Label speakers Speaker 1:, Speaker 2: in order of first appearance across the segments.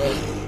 Speaker 1: Right.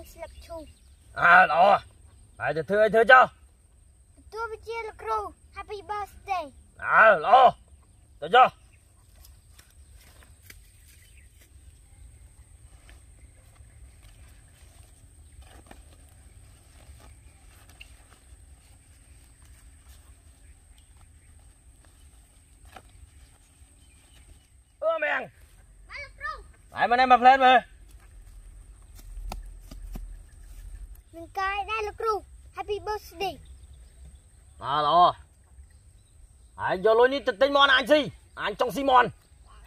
Speaker 1: នឹងស្លឹកឈូក
Speaker 2: អើល្អហើយទៅធ្វើអីធ្វើចុះ
Speaker 1: ទទួលវិជាលោកគ្រូ Happy birthday
Speaker 2: អើល្អទៅចុះអឺមែង
Speaker 1: បាទលោកគ្រូ
Speaker 2: ហើយមកនេះមកផ្លែតមើល
Speaker 1: នឹងកាយដែរលោកគ្រូ Happy birthday
Speaker 2: អើល្អហើយយកលុយនេះទៅទិញមន់អញស៊ីអញចង់ស៊ីមន់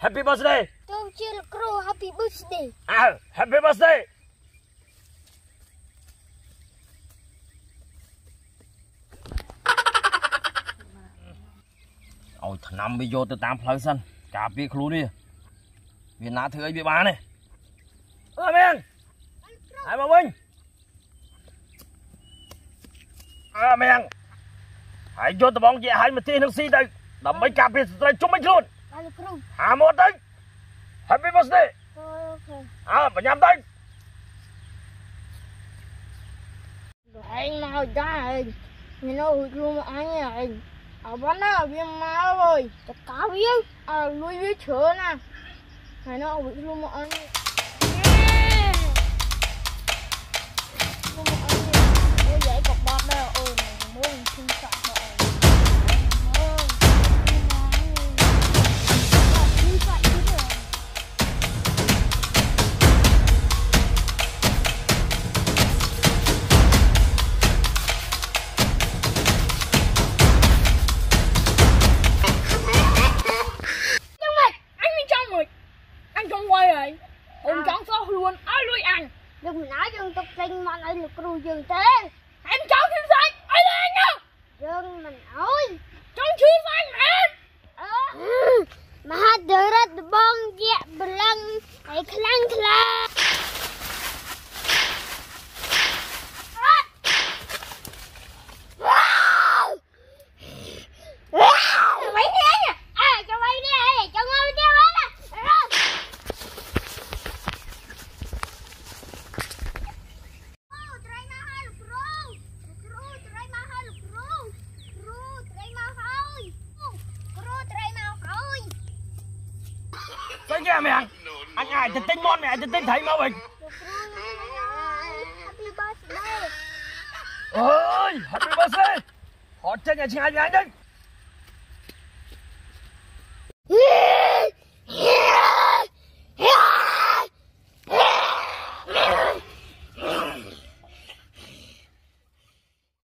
Speaker 2: Happy birthday
Speaker 1: ទទួលវិជាលោកគ្រូ Happy birthday
Speaker 2: អើ Happy birthday ឲ្យឆ្នាំវាយកទៅតាមផ្លូវសិនការពារខ្លួននេះវាណាធ្វើអីវាបានទេអើមែនហើយមកវិញ អើមែនហើយយកដបងជាឲ្យមកទីនឹងស៊ីទៅដើម្បីការពារស្ត្រីជុំវិញខ្លួន
Speaker 1: បាទលោកគ្រូ
Speaker 2: ហាមកទៅ Happy birthday
Speaker 1: អូខេ
Speaker 2: អើបញ្ញាំទៅ
Speaker 1: ឯងមកដែរមានអូយលុំអញឯងអបណាវាមកអើយតកោវាអើលុយវាជ្រើណាហើយណូអូយលុំអញ À.
Speaker 3: trắng sao luôn Ai lui anh
Speaker 1: យើងមិនឲ្យយើងទុកពេញមកឲ្យលោកគ្រូយើងទេ
Speaker 3: Em cháu thiên sai Ai là anh nhá
Speaker 1: យើងមិនអើយ
Speaker 3: Cháu thiên sai mẹ
Speaker 1: អឺមហាដរតបងជាបលឹងឲ្យខ្លាំងខ្លាវិញនេះអើចាំវិញនេះចាំមកទៀតវិញណាត្រីមកហើយលោកគ្រូគ្រូត្រីមកហើយលោកគ្រូគ្រូត្រីមកហើយគ្រូត្រីមកហើយ
Speaker 2: ស្អីគេមែងអញអាចទៅទិញមន់មែងអាចទៅទិញត្រីមកវិញ
Speaker 1: លោកគ្រូ Happy birthday
Speaker 2: អើយ Happy birthday ហត់ចេ